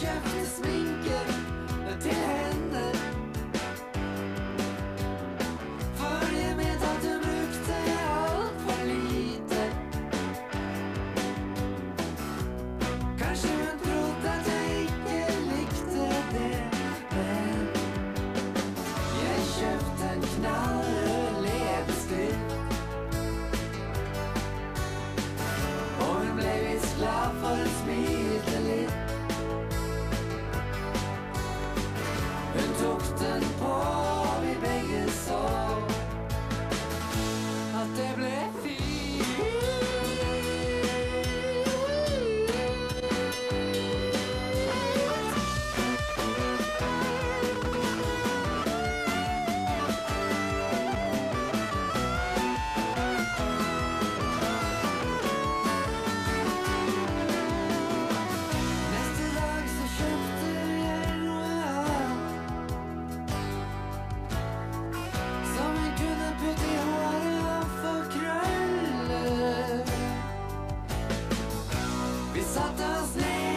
Chef, das Swing jokes and pours. Satanas name.